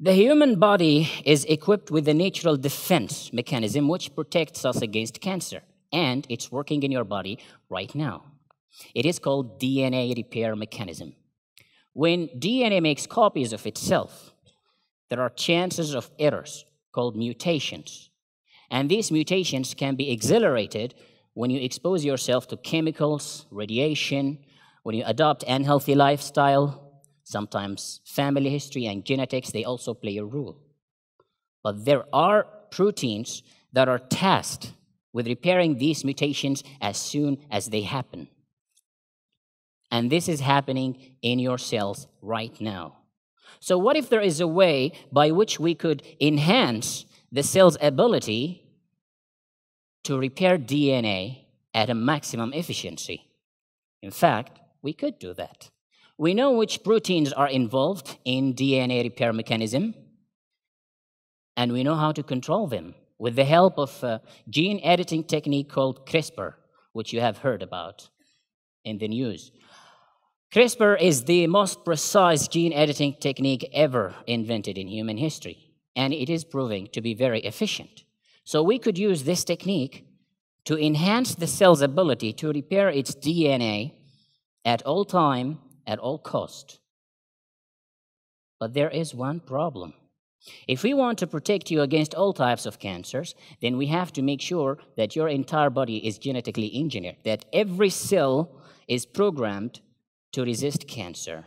The human body is equipped with a natural defense mechanism which protects us against cancer, and it's working in your body right now. It is called DNA repair mechanism. When DNA makes copies of itself, there are chances of errors called mutations. And these mutations can be accelerated when you expose yourself to chemicals, radiation, when you adopt an unhealthy lifestyle, sometimes family history and genetics, they also play a role. But there are proteins that are tasked with repairing these mutations as soon as they happen. And this is happening in your cells right now. So, what if there is a way by which we could enhance the cell's ability to repair DNA at a maximum efficiency? In fact, we could do that. We know which proteins are involved in DNA repair mechanism, and we know how to control them with the help of a gene editing technique called CRISPR, which you have heard about in the news. CRISPR is the most precise gene editing technique ever invented in human history, and it is proving to be very efficient. So we could use this technique to enhance the cell's ability to repair its DNA at all time, at all cost. But there is one problem. If we want to protect you against all types of cancers, then we have to make sure that your entire body is genetically engineered, that every cell is programmed to resist cancer.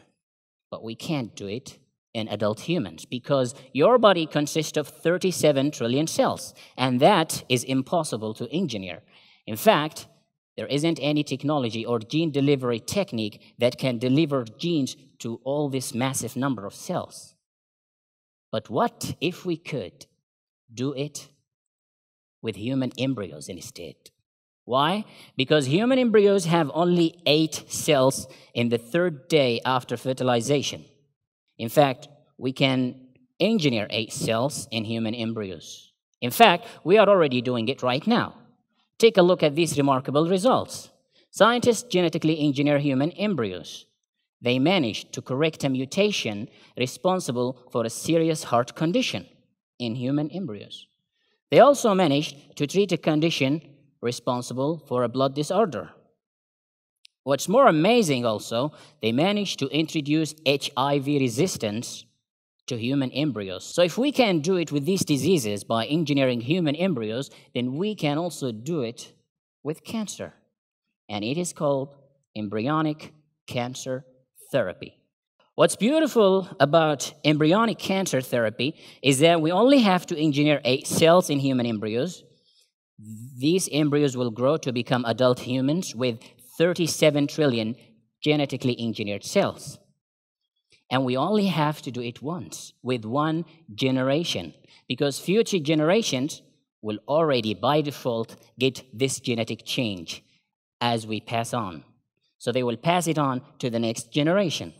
But we can't do it in adult humans because your body consists of 37 trillion cells, and that is impossible to engineer. In fact, there isn't any technology or gene delivery technique that can deliver genes to all this massive number of cells. But what if we could do it with human embryos instead? Why? Because human embryos have only eight cells in the third day after fertilization. In fact, we can engineer eight cells in human embryos. In fact, we are already doing it right now. Take a look at these remarkable results. Scientists genetically engineer human embryos. They managed to correct a mutation responsible for a serious heart condition in human embryos. They also managed to treat a condition responsible for a blood disorder. What's more amazing also, they managed to introduce HIV resistance to human embryos. So if we can do it with these diseases by engineering human embryos, then we can also do it with cancer. And it is called embryonic cancer therapy. What's beautiful about embryonic cancer therapy is that we only have to engineer eight cells in human embryos. These embryos will grow to become adult humans with 37 trillion genetically engineered cells. And we only have to do it once with one generation because future generations will already by default get this genetic change as we pass on. So they will pass it on to the next generation.